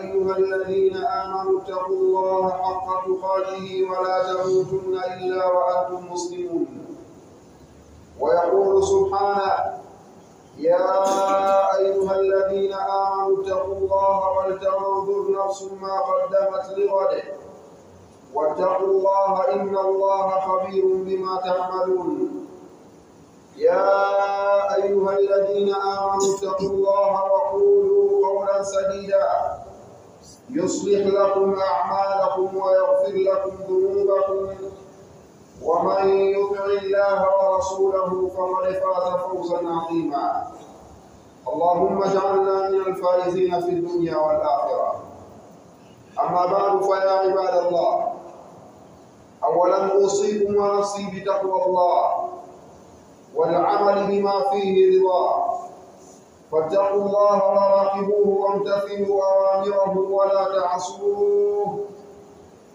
أيها الذين آمنوا اتقوا الله حق تقاته ولا تموتن إلا وأنتم مسلمون. ويقول سبحانه يا أيها الذين آمنوا اتقوا الله ولتنظر نفس ما قدمت لغد واتقوا الله إن الله خبير بما تعملون. يا أيها الذين آمنوا اتقوا الله وقولوا قولا سديدا. يصلح لكم أعمالكم ويغفر لكم ذنوبكم. ومن يطع الله ورسوله فقد فاز فوزا عظيما. اللهم اجعلنا من الفائزين في الدنيا والآخرة. أما بعد فيا عباد الله أولا أوصيكم ونفسي بتقوى الله والعمل بما فيه رضاه فاتقوا الله وراقبوه وامتثلوا أوامره ولا تعصوه.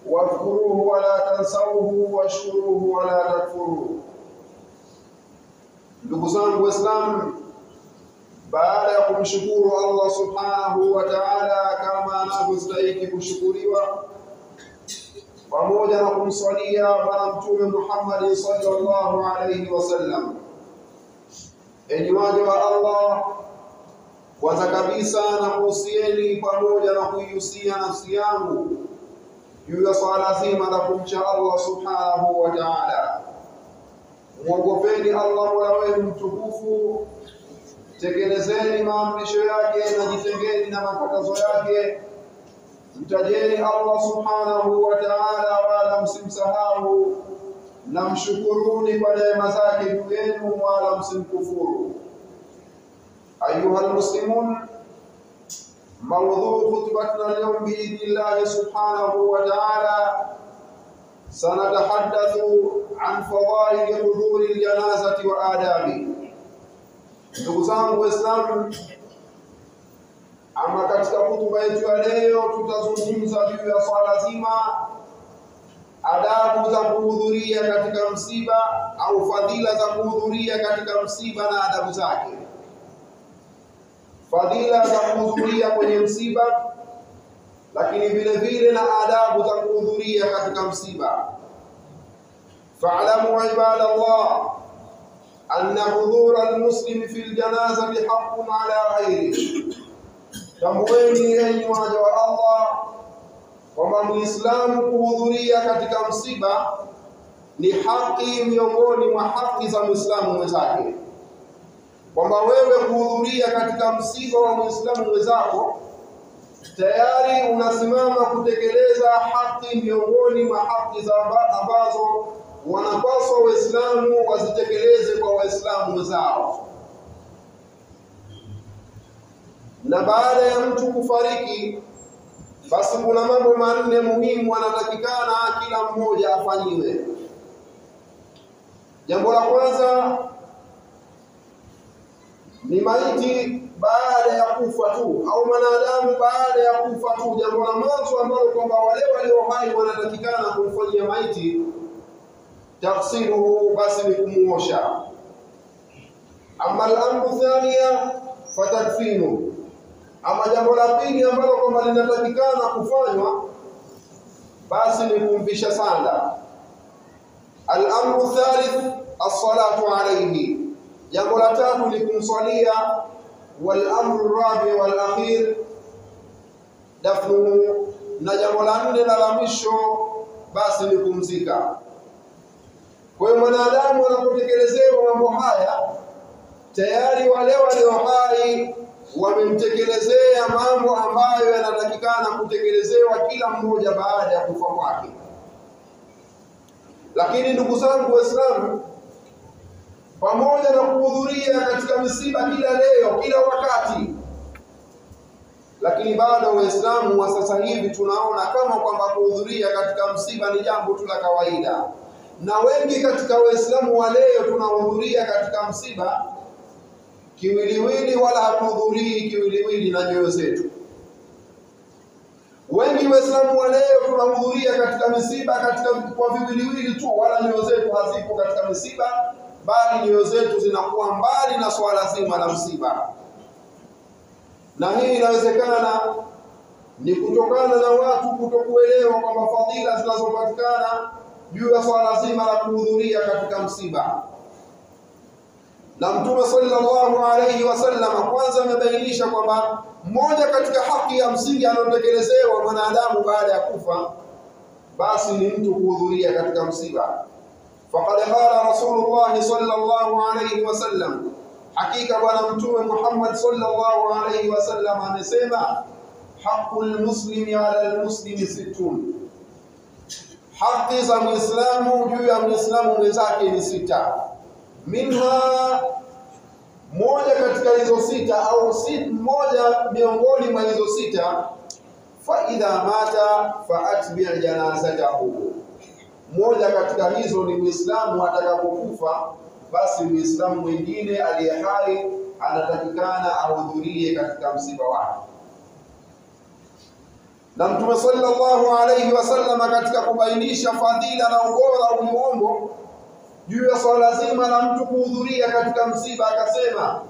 واذكروه ولا تنسوه واشكروه ولا تكفروه. لقصان الاسلام بعد ان شكروا الله سبحانه وتعالى كما نستحق بشكوره pamoja na kumswalia bwana mtume Muhammad sallallahu alayhi wasallam enyi waja wa kwanza kabisa na kuhusieni pamoja na kuihusia nafsi yangu juu ya swala zima la kumcha Allah subhanahu wa ta'ala. Mwogopeni Allah mola wenu mtukufu, tekelezeni maamrisho yake na jitengeni na makatazo yake. Mtajeni Allah subhanahu wa ta'ala, wala msimsahau, na mshukuruni kwa neema zake juu yenu, wala msimkufuru. Ayuha almuslimun موضوع خطبتنا اليوم بإذن الله سبحانه وتعالى سنتحدث عن فضائل حضور الجنازة وآدابه ndugu zangu Waislamu, ama katika hutuba yetu ya leo tutazungumza juu ya swala zima adabu za kuhudhuria katika msiba au fadhila za kuhudhuria katika msiba na adabu zake fadhila za kuhudhuria kwenye msiba, lakini vile vile na adabu za kuhudhuria katika msiba. Fa'lamu ibadallah anna hudhura almuslim fi aljanazati haqqun ala ghairihi, tambueni enyi waja wa Allah kwamba muislamu kuhudhuria katika msiba ni haki miongoni mwa haki za muislamu mwenzake kwamba wewe kuhudhuria katika msiba wa muislamu mwenzako tayari unasimama kutekeleza haki miongoni mwa haki za ambazo wanapaswa waislamu wazitekeleze kwa waislamu wenzao. Na baada ya mtu kufariki, basi kuna mambo manne muhimu anatakikana kila mmoja afanyiwe. Jambo la kwanza ni maiti baada ya kufa tu au mwanadamu baada ya kufa tu. Jambo la mwanzo ambalo kwamba wale walio hai wanatakikana kumfanyia maiti taksiluhu, basi ni kumuosha. Ama al-amru thania fatakfinu, ama jambo la pili ambalo kwamba linatakikana kufanywa basi ni kumvisha sanda. Al-amru thalith as-salatu alayhi jambo la tatu ni kumswalia. Walamru rabi walakhir dafnuhu na jambo la nne na la mwisho basi ni kumzika. Kwa hiyo mwanadamu anapotekelezewa mambo haya tayari wale walio hai wamemtekelezea mambo ambayo yanatakikana kutekelezewa kila mmoja baada ya kufa kwake. Lakini ndugu zangu waislamu pamoja na kuhudhuria katika misiba kila leo kila wakati. Lakini bado waislamu wa sasa hivi tunaona kama kwamba kuhudhuria katika msiba ni jambo tu la kawaida. Na wengi katika waislamu wa leo tunahudhuria katika msiba kiwiliwili wala hatuhudhurii kiwiliwili na nyoyo zetu. Wengi waislamu wa leo tunahudhuria katika misiba katika kwa viwiliwili tu wala nyoyo zetu hazipo katika misiba bali nyoyo zetu zinakuwa mbali na swala zima la msiba na hii inawezekana ni kutokana na watu kutokuelewa kwamba fadhila zinazopatikana juu ya swala zima la kuhudhuria katika msiba. Na Mtume sallallahu alayhi wasallam kwanza amebainisha kwamba mmoja katika haki ya msingi anayotekelezewa mwanadamu baada ya kufa basi ni mtu kuhudhuria katika msiba. Faqad qala Rasulullah sallallahu alayhi wasallam, hakika bwana Mtume Muhammad sallallahu alayhi wasallam amesema haqqul muslimi ala almuslimi sittun, haki za Muislamu juu ya Muislamu mwenzake ni sita. Minha, moja katika hizo sita au sit moja miongoni mwa hizo sita, fa idha mata fa janazatahu, moja katika hizo ni Muislamu atakapokufa, basi Muislamu mwingine aliye hai anatakikana ahudhurie katika msiba wake. Na Mtume sallallahu alayhi wasallam katika kubainisha fadhila na ubora uliomo juu ya swala zima la mtu kuhudhuria katika msiba akasema,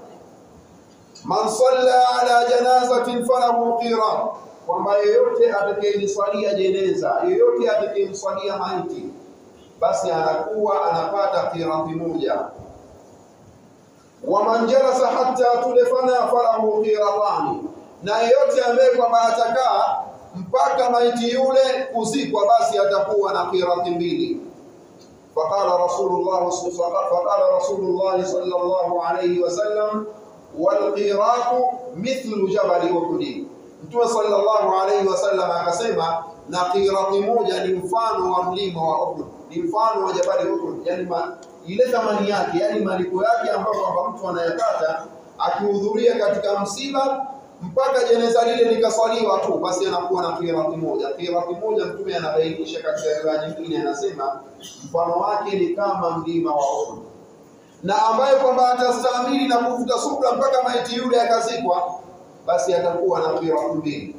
man salla ala janazatin falahu qirat, kwamba yeyote atakayeliswalia jeneza, yeyote atakayemswalia maiti, basi anakuwa anapata kiradhi moja. wa manjalasa jalasa hatta tudfana falahu qiratani, na yeyote ambaye kwamba atakaa mpaka maiti yule kuzikwa, basi atakuwa na qirati mbili. Faqala Rasulullah faqala Rasulullah sallallahu alayhi wasallam walqiratu mithlu jabali Uhud, Mtume sallallahu alayhi wasallam akasema, na qirati moja ni mfano wa mlima wa Uhud, ni mfano wa jabali Uhud, yani ma, ile thamani yake, yani malipo yake ambayo kwamba mtu anayapata akihudhuria katika msiba mpaka jeneza lile likaswaliwa tu, basi anakuwa na qirati moja. Qirati moja Mtume anabainisha katika riwaya nyingine, anasema mfano wake ni kama mlima wa Uhud, na ambaye kwamba atastahimili na kuvuta subra mpaka maiti yule akazikwa, basi atakuwa na qirati mbili.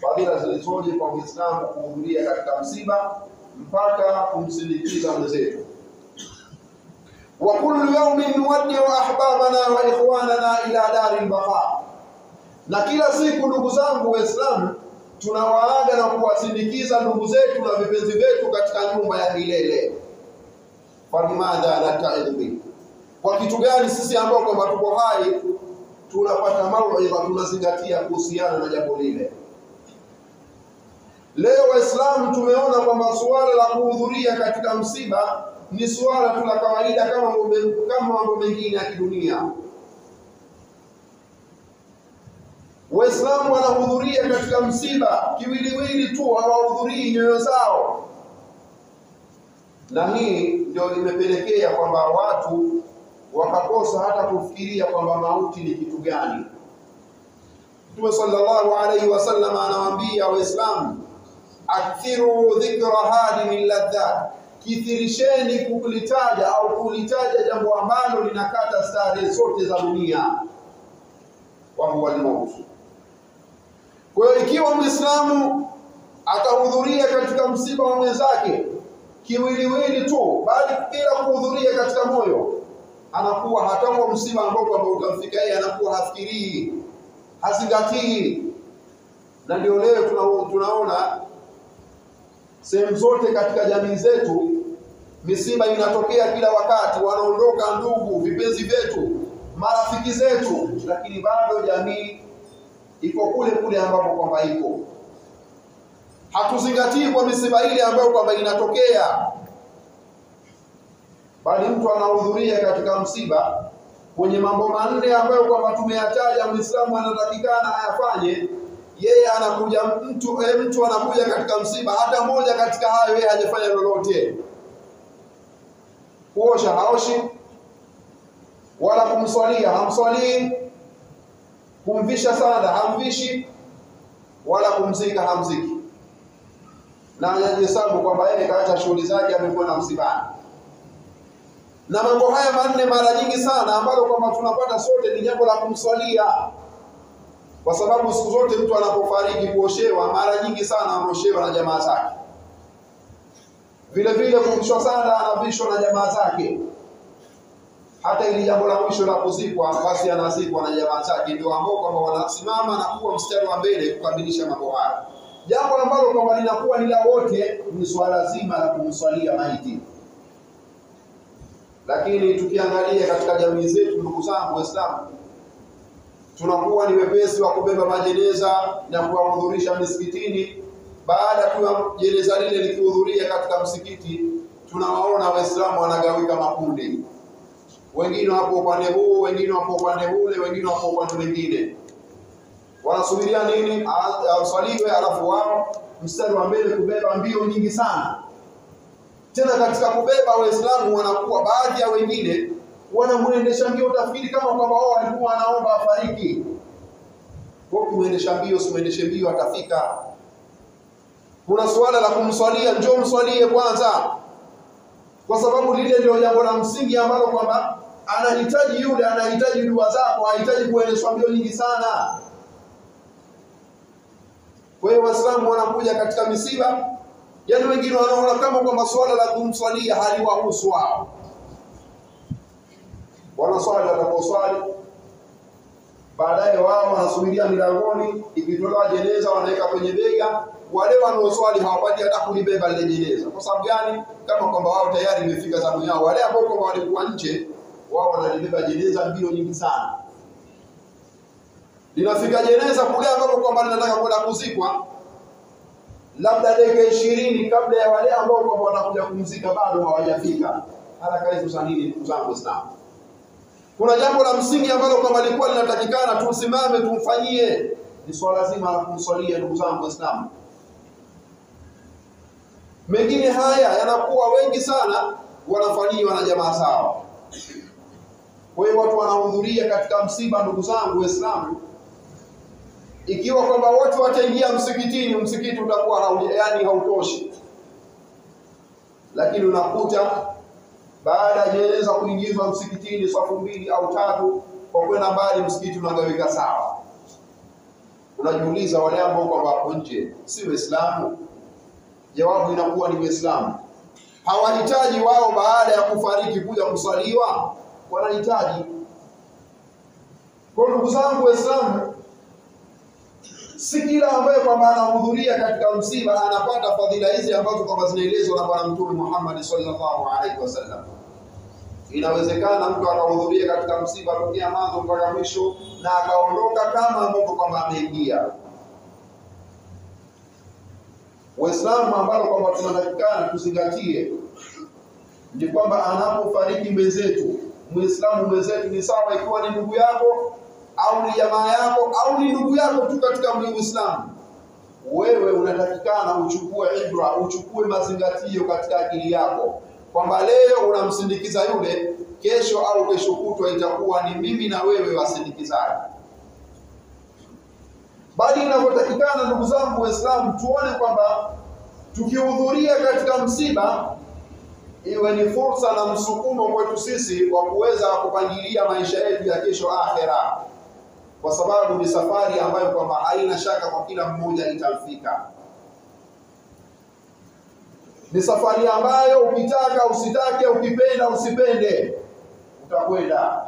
Fadhila zilizoje kwa Muislamu kuhudhuria katika msiba mpaka kumsindikiza mwenzetu. wa kullu yawmin nuwaddiu ahbabana wa ikhwanana ila dari lbaqa na kila siku ndugu zangu Waislamu, tunawaaga na kuwasindikiza ndugu zetu na vipenzi vyetu katika nyumba ya milele. Falimadha nataidhi, kwa kitu gani sisi ambao kwamba tuko hai tunapata mauidha, tunazingatia kuhusiana na jambo lile. Leo Waislamu tumeona kwamba suala la kuhudhuria katika msiba ni suala tu la kawaida kama kama mambo mengine ya kidunia. Waislamu wanahudhuria katika msiba kiwiliwili tu, hawahudhurii nyoyo zao, na hii ndio imepelekea kwamba watu wakakosa hata kufikiria kwamba mauti ni kitu gani. Mtume sallallahu alaihi wasallam anawaambia Waislamu, akthiru dhikra hadi min ladhat, kithirisheni kulitaja au kulitaja jambo ambalo linakata starehe zote za dunia, wa huwa al-maut. Kwa hiyo ikiwa Muislamu atahudhuria katika msiba wa mwenzake kiwiliwili tu, bali bila kuhudhuria katika moyo, anakuwa hata huo msiba ambao kwamba utamfika yeye, anakuwa hafikirii, hazingatii. Na ndio leo tuna, tunaona sehemu zote katika jamii zetu misiba inatokea kila wakati, wanaondoka ndugu, vipenzi vyetu, marafiki zetu, lakini bado jamii iko kule kule ambapo kwamba iko. Hatuzingatii kwa misiba ile ambayo kwamba inatokea, bali mtu anahudhuria katika msiba kwenye mambo manne ambayo kwamba tumeyataja, Muislamu anatakikana ayafanye. Yeye anakuja mtu eh, mtu anakuja katika msiba, hata moja katika hayo yeye hajafanya lolote. Kuosha haoshi, wala kumswalia hamswalii kumvisha sada hamvishi, wala kumzika hamziki, na anajihesabu kwamba yeye kaacha shughuli zake, amekuwa na msibani. Na mambo haya manne mara nyingi sana ambalo kwamba tunapata sote ni jambo la kumswalia, kwa sababu siku zote mtu anapofariki kuoshewa, mara nyingi sana anaoshewa na jamaa zake, vile vile kuvishwa sana anavishwa na jamaa zake hata ili jambo la mwisho la kuzikwa, basi anazikwa na jamaa zake, ndio ambao kwamba wanasimama na kuwa mstari wa mbele kukamilisha mambo haya. Jambo ambalo kwamba linakuwa ni la wote ni swala zima la kumswalia maiti. Lakini tukiangalia katika jamii zetu, ndugu zangu Waislamu, tunakuwa ni wepesi wa kubeba majeneza na kuwahudhurisha misikitini. Baada ya jeneza lile likihudhuria katika msikiti, tunawaona Waislamu wanagawika makundi, wengine wapo upande huu, wengine wapo upande ule, wengine wapo upande mwingine. Wanasubiria nini? Aswaliwe, alafu wao mstari wa mbele kubeba mbio nyingi sana. Tena katika kubeba Waislamu wanakuwa baadhi ya wengine wanamwendesha mbio, utafikiri kama kwamba wao walikuwa wanaomba afariki. Kumwendesha mbio, simwendeshe mbio, atafika. Kuna suala la kumswalia, njoo mswalie kwanza, kwa sababu lile ndio jambo la msingi ambalo kwamba anahitaji yule, anahitaji dua zako, hahitaji kuendeshwa mbio nyingi sana. Kwa hiyo Waislamu wanakuja katika misiba, yaani wengine wanaona kama kwamba swala la kumswalia haliwahusu wao wanaswali watakaoswali, baadaye wao wanasubiria milangoni, ikitolewa jeneza wanaweka kwenye bega. Wale wanaoswali hawapati hata kulibeba lile jeneza. Kwa sababu gani? Kama kwamba wao tayari imefika zamu yao. Wale ambao kwamba walikuwa nje, wao wanalibeba jeneza mbio nyingi sana. Linafika jeneza kule ambapo kwamba linataka kwenda kuzikwa, labda dakika ishirini kabla ya wale ambao kwamba wanakuja kumzika bado hawajafika. Haraka hizo za nini, ndugu zangu Waislamu? Kuna jambo la msingi ambalo kwamba lilikuwa linatakikana tusimame tumfanyie, ni swala zima la kumswalia. Ndugu zangu Waislamu, mengine haya yanakuwa wengi sana wanafanyiwa na jamaa zao. Kwa hiyo watu wanahudhuria katika msiba, ndugu zangu Waislamu, ikiwa kwamba wote wataingia msikitini, msikiti utakuwa hau, yani hautoshi, lakini unakuta baada ya jeneza kuingizwa msikitini safu mbili au tatu, kwa kwenda mbali msikiti unagawika sawa. Unajiuliza, wale ambao kwamba hapo nje si Waislamu? Jawabu inakuwa ni Waislamu. Hawahitaji wao baada ya kufariki kuja kusaliwa, wanahitaji. Kwa ndugu zangu Waislamu, si kila ambaye kwamba anahudhuria katika msiba anapata fadhila hizi ambazo kwamba zinaelezwa na Bwana Mtume Muhammad sallallahu alaihi wasallam. Inawezekana mtu akahudhuria katika msiba tokea mwanzo mpaka mwisho na akaondoka kama ambavyo kwamba ameingia. Waislamu ambalo kwamba tunatakikana tuzingatie ni kwamba anapofariki mwenzetu, Muislamu mwenzetu, ni sawa ikiwa ni ndugu yako au ni jamaa yako au ni ndugu yako tu katika Uislamu, wewe unatakikana uchukue ibra, uchukue mazingatio katika akili yako kwamba leo unamsindikiza yule, kesho au kesho kutwa itakuwa ni mimi na wewe wasindikizaji. Bali inavyotakikana, ndugu zangu Waislamu, tuone kwamba tukihudhuria katika msiba iwe ni fursa na msukumo kwetu sisi wa kuweza kupangilia maisha yetu ya kesho akhera kwa sababu ni safari ambayo kwamba haina shaka kwa kila mmoja itamfika. Ni safari ambayo ukitaka usitake, ukipenda usipende, utakwenda.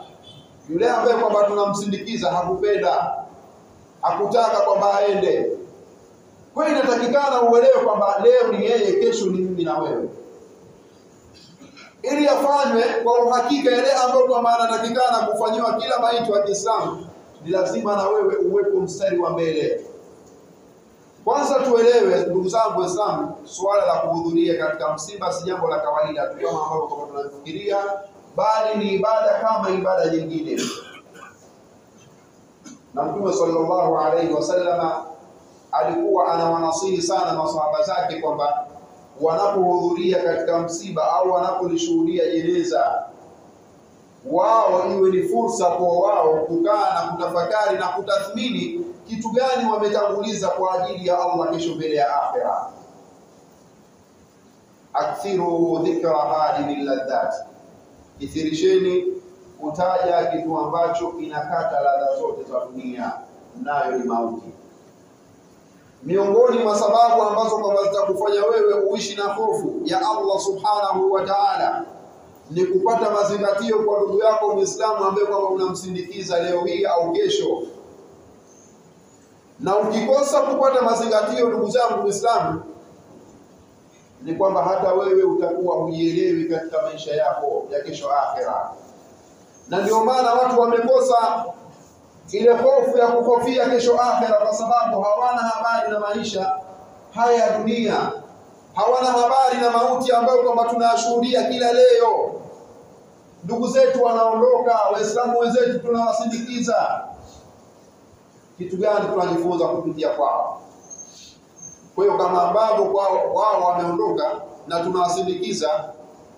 Yule ambaye kwamba tunamsindikiza hakupenda, hakutaka kwamba aende. Kwa hiyo inatakikana uelewe kwamba leo ni yeye, kesho ni mimi na wewe, ili afanywe kwa uhakika yale ambayo kwamba anatakikana kufanyiwa kila maiti wa Kiislamu ni lazima na wewe uwepo mstari wa mbele. Kwanza tuelewe ndugu zangu Waislamu, suala la kuhudhuria katika msiba si jambo la kawaida tu kama ambavyo tunafikiria, bali ni ibada kama ibada nyingine. Na Mtume sallallahu alaihi wasallama alikuwa anawanasihi sana masahaba zake kwamba wanapohudhuria katika msiba au wanapolishuhudia jeneza wao iwe ni fursa kwa wao kukaa na kutafakari na kutathmini kitu gani wametanguliza kwa ajili ya Allah kesho mbele ya akhera. Akthiru dhikra hadhihi ladhat, kithirisheni kutaja kitu ambacho kinakata ladha zote za dunia, nayo ni mauti. Miongoni mwa sababu ambazo kwamba zitakufanya wewe uishi na hofu ya Allah subhanahu wa ta'ala ni kupata mazingatio kwa ndugu yako Muislamu ambaye kwamba unamsindikiza leo hii au kesho. Na ukikosa kupata mazingatio, ndugu zangu Muislamu, ni kwamba hata wewe utakuwa hujielewi katika maisha yako ya kesho akhera. Na ndio maana watu wamekosa ile hofu ya kuhofia kesho akhera, kwa sababu hawana habari na maisha haya ya dunia, hawana habari na mauti ambayo kwamba tunayashuhudia kila leo. Ndugu zetu wanaondoka, Waislamu wenzetu tunawasindikiza. Kitu gani tunajifunza kupitia kwao? Kwa hiyo kama ambavyo kwao wao wameondoka na tunawasindikiza,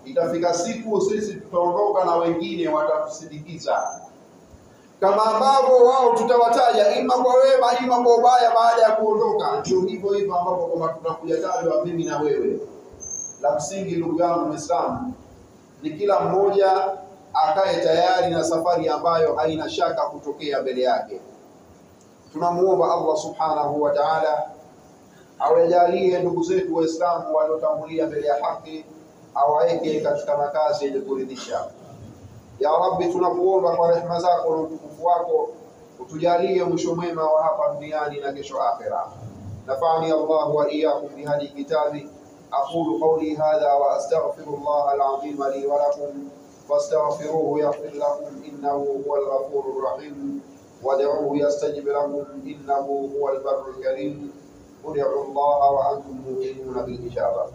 itafika siku sisi tutaondoka na wengine watatusindikiza, kama ambavyo wao tutawataja ima kwa wema ima kwa ubaya baada ya kuondoka. Ndio hivyo hivyo ambapo kwamba tutakuja tajwa mimi na wewe. La msingi, ndugu yangu Muislamu, ni kila mmoja akae tayari na safari ambayo haina shaka kutokea mbele yake. Tunamuomba Allah subhanahu wa ta'ala awajalie ndugu zetu Waislamu waliotangulia mbele ya haki, awaeke katika makazi yenye kuridhisha. Ya Rabbi, tunakuomba kwa rehema zako na utukufu wako utujalie mwisho mwema wa hapa duniani na kesho akhera. Nafani Allah wa iyyakum bihadi kitabi aqulu qawli hadha wa astaghfirullah al-azim li wa lakum fastaghfiruhu yaghfir lakum innahu huwal ghafurur rahim wad'uhu yastajib lakum innahu huwal barrul karim ادعوا الله وأنتم موقنون بالاجابه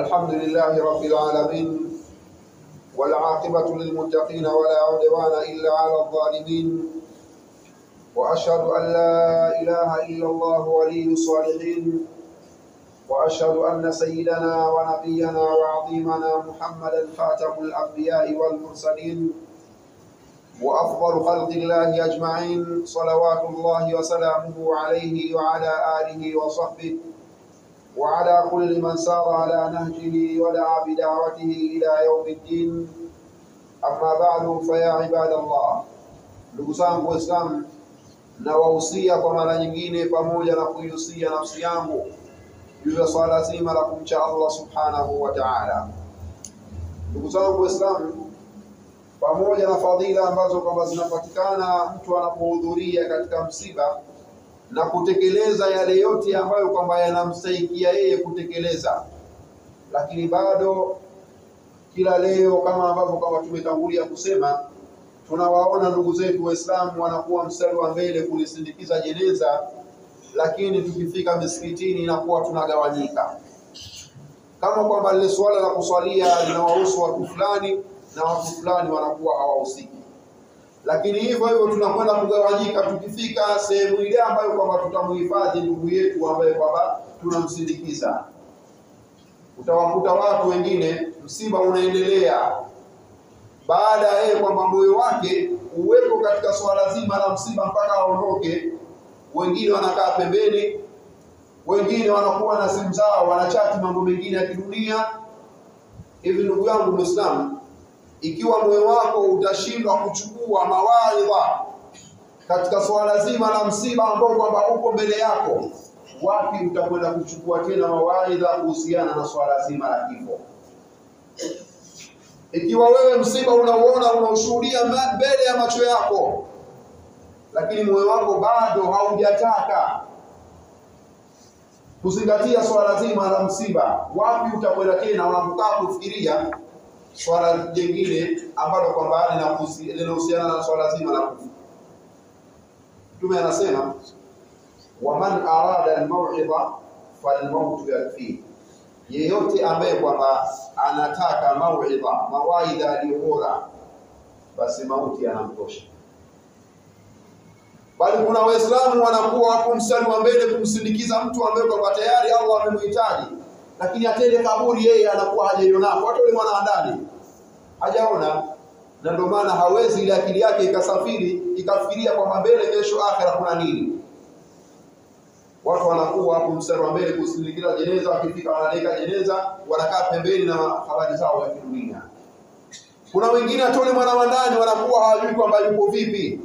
الحمد لله رب العالمين والعاقبة للمتقين ولا عدوان إلا على الظالمين وأشهد أن لا إله إلا الله ولي الصالحين وأشهد أن سيدنا ونبينا وعظيمنا محمدا خاتم الأنبياء والمرسلين وأفضل خلق الله أجمعين صلوات الله وسلامه عليه وعلى آله وصحبه. وعلى كل من سار على نهجه ودعا بدعوته إلى يوم الدين أما بعد فيا عباد الله ndugu zangu Waislamu, nawahusia kwa mara nyingine pamoja na kuihusia nafsi yangu juu ya swala zima la kumcha Allah subhanahu wa ta'ala. Ndugu zangu Waislamu, pamoja na fadhila ambazo kwamba zinapatikana mtu anapohudhuria katika msiba na kutekeleza yale yote ambayo kwamba yanamstahikia yeye kutekeleza, lakini bado kila leo kama ambavyo kama tumetangulia kusema, tunawaona ndugu zetu Waislamu wanakuwa mstari wa mbele kulisindikiza jeneza lakini tukifika misikitini inakuwa tunagawanyika, kama kwamba lile suala la kuswalia linawahusu watu fulani na watu fulani wanakuwa hawahusiki. Lakini hivyo hivyo tunakwenda kugawanyika tukifika sehemu ile ambayo kwamba tutamhifadhi ndugu yetu ambaye kwamba tunamsindikiza. Utawakuta watu wengine, msiba unaendelea, baada ya yeye kwamba moyo wake uwepo katika swala zima la msiba mpaka aondoke wengine wanakaa pembeni, wengine wanakuwa na simu zao wanachati mambo mengine ya kidunia. Hivi ndugu yangu Muislamu, ikiwa moyo wako utashindwa kuchukua mawaidha katika swala zima la msiba ambao kwamba uko mbele yako, wapi utakwenda kuchukua tena mawaidha kuhusiana na swala zima la kifo? Ikiwa wewe msiba unauona unaushuhudia mbele ya macho yako lakini moyo wako bado haujataka kuzingatia swala zima la msiba, wapi utakwenda tena unapokaa kufikiria swala jingine ambalo kwamba linahusiana na swala zima la kufa? Mtume anasema waman arada almauidha falmautu yakfihi, yeyote ambaye kwamba anataka mauidha, mawaidha aliyo bora, basi mauti yanamtosha. Bali kuna Waislamu wanakuwa hapo mstari wa mbele kumsindikiza mtu ambaye kwamba tayari Allah amemhitaji, lakini atende kaburi yeye anakuwa hajaiona, hata yule mwana wa ndani hajaona, na ndio maana hawezi ile akili yake ikasafiri ikafikiria kwamba mbele kesho akhera kuna nini. Watu wanakuwa hapo mstari wa mbele kusindikiza jeneza, wakifika wanaleka jeneza, wanakaa pembeni na habari zao za kidunia. Kuna wengine hata yule mwana wa ndani wanakuwa hawajui kwamba yuko vipi.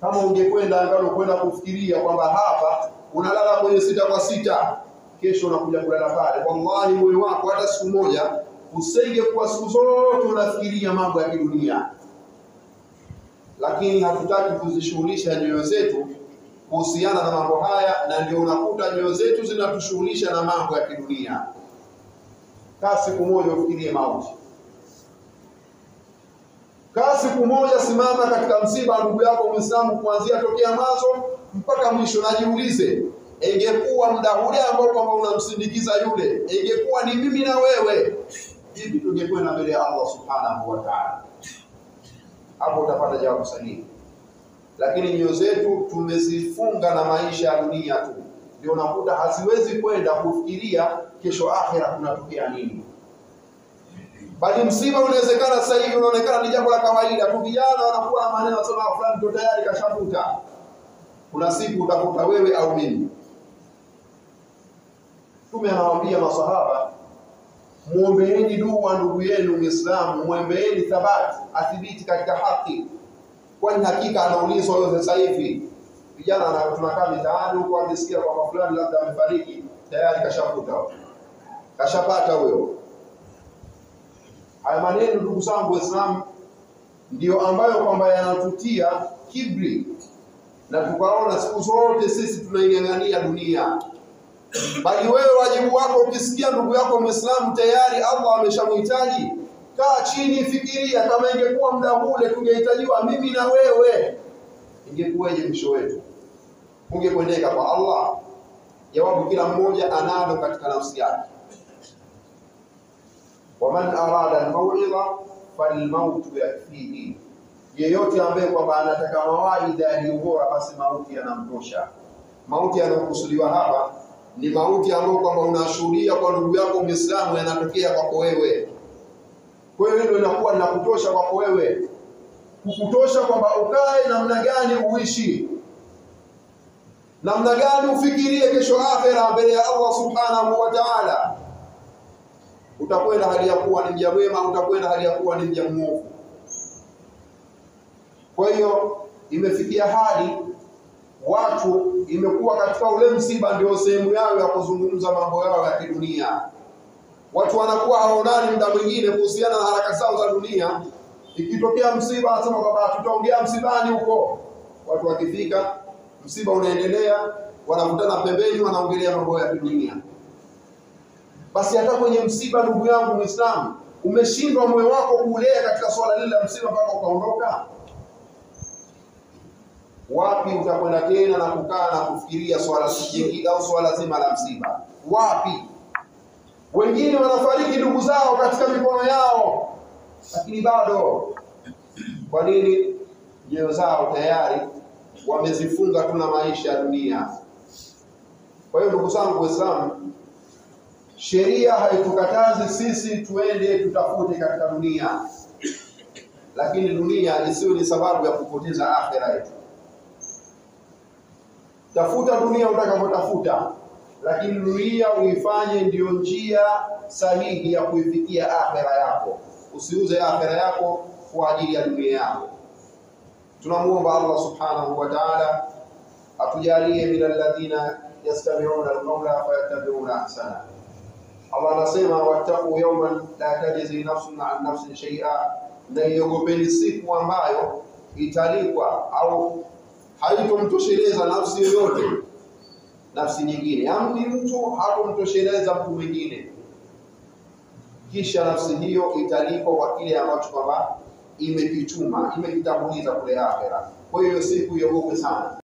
Kama ungekwenda angalau kwenda kufikiria kwamba hapa unalala kwenye sita kwa sita, kesho unakuja kulala pale, wallahi moyo wako hata siku moja usenge kuwa siku zote unafikiria mambo ya kidunia. Lakini hatutaki kuzishughulisha nyoyo zetu kuhusiana na mambo haya, na ndio unakuta nyoyo zetu zinatushughulisha na mambo ya kidunia. Kaa siku moja ufikirie mauti. Kaa siku moja, simama katika msiba wa ndugu yako Muislamu, kuanzia tokea mwanzo mpaka mwisho, najiulize, ingekuwa muda ule ambao kwamba unamsindikiza yule, ingekuwa ni mimi na wewe, hivi tungekwenda mbele ya Allah subhanahu wa ta'ala? Hapo utapata jawabu sahihi. Lakini nyoyo zetu tumezifunga na maisha ya dunia tu, ndio unakuta haziwezi kwenda kufikiria kesho akhera kunatokea nini bali msiba unawezekana sasa hivi unaonekana ni jambo la kawaida tu. Vijana wanakuwa na maneno wanasema fulani ndio tayari kashafuta. Kuna siku utakuta wewe au mimi. Mtume anawaambia masahaba, muombeeni dua ndugu yenu Muislamu, mwombeeni thabati, athibiti katika haki, kwani hakika anaulizwa huyo sasa hivi. Vijana na tunakaa mitaani huko, amesikia kwamba fulani labda amefariki, tayari kashakuta, kashapata huyo. Haya maneno ndugu zangu Waislamu, ndiyo ambayo kwamba yanatutia kibri na tukaona siku zote sisi tunaing'ang'ania dunia, bali wewe wajibu wako, ukisikia ndugu yako Muislamu tayari Allah ameshamhitaji, kaa chini, fikiria, kama ingekuwa muda ule tungehitajiwa mimi na wewe, ingekuwaje mwisho wetu? Ungekwendeka kwa Allah? Jawabu kila mmoja analo katika nafsi yake. Waman arada almauidha falmautu yakfihi, yeyote ambaye kwamba anataka mawaidha yaliyo bora, basi mauti yanamtosha. Mauti yanayokusudiwa hapa ni mauti ambayo kwamba unashuhudia kwa ndugu yako Muislamu yanatokea kwako wewe. Kwa hiyo ndio inakuwa na kutosha kwako wewe, kukutosha kwamba ukae namna gani uishi, namna gani ufikirie kesho akhera mbele ya Allah subhanahu wa ta'ala utakwenda hali ya kuwa ni mja mwema, utakwenda hali ya kuwa ni mja mwovu. Kwa hiyo imefikia hali watu imekuwa katika ule msiba ndio sehemu yao ya kuzungumza mambo yao ya kidunia. Watu wanakuwa haonani muda mwingine kuhusiana na haraka zao za dunia. Ikitokea msiba, anasema kwamba tutaongea msibani huko. Watu wakifika, msiba unaendelea, wanakutana pembeni, wanaongelea mambo ya kidunia. Basi hata kwenye msiba, ndugu yangu Muislamu, umeshindwa moyo wako kuulea katika swala lile la msiba mpaka ukaondoka, wapi utakwenda tena na kukaa na kufikiria swala jingine au swala zima la msiba? Wapi? Wengine wanafariki ndugu zao katika mikono yao, lakini bado. Kwa nini? Nyoyo zao tayari wamezifunga tu na maisha ya dunia. Kwa hiyo ndugu zangu Waislamu, sheria haitukatazi sisi tuende tutafute katika dunia, lakini dunia isiwe ni sababu ya kupoteza akhera yetu. Tafuta dunia utakapotafuta, lakini dunia uifanye ndiyo njia sahihi ya kuifikia akhera yako. Usiuze akhera yako kwa ajili ya dunia yako. Tunamuomba Allah subhanahu wa ta'ala atujalie min alladhina yastami'una alqawla fayattabi'una ahsana. Allah anasema wattaqu yawman la tajzi nafsun an nafsin shay'a, na iogopeni siku ambayo italipwa au haitomtosheleza nafsi yoyote nafsi nyingine, yaani mtu hatomtosheleza mtu mwingine, kisha nafsi hiyo italipwa kwa kile ambacho kwamba imekichuma imekitanguliza kule akhera. Kwa hiyo siku iogope sana.